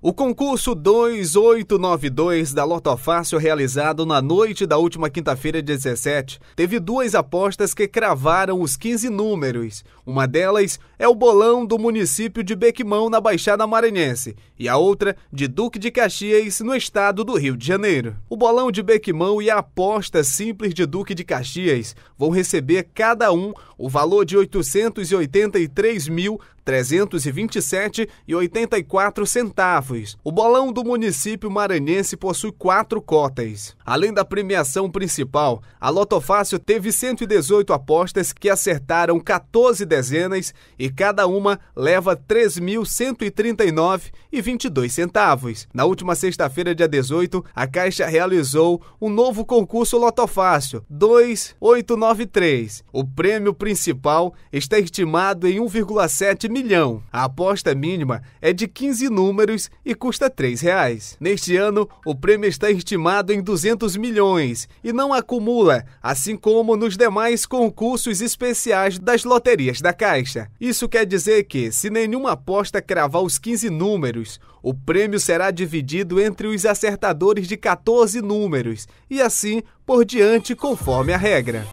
O concurso 2892 da Loto Fácil, realizado na noite da última quinta-feira, 17, teve duas apostas que cravaram os 15 números. Uma delas é o bolão do município de Bequimão, na Baixada Maranhense, e a outra de Duque de Caxias, no estado do Rio de Janeiro. O bolão de Bequimão e a aposta simples de Duque de Caxias vão receber cada um o valor de R$ 883.327,84 centavos. O bolão do município maranhense possui quatro cotas. Além da premiação principal, a Lotofácil teve 118 apostas que acertaram 14 dezenas e cada uma leva R$ 3.139,22 centavos. Na última sexta-feira, dia 18, a Caixa realizou um novo concurso Lotofácil 2893. O prêmio principal está estimado em 1,7 milhão. A aposta mínima é de 15 números e custa R$ reais. Neste ano, o prêmio está estimado em 200 milhões e não acumula, assim como nos demais concursos especiais das loterias da Caixa. Isso quer dizer que, se nenhuma aposta cravar os 15 números, o prêmio será dividido entre os acertadores de 14 números e assim por diante, conforme a regra.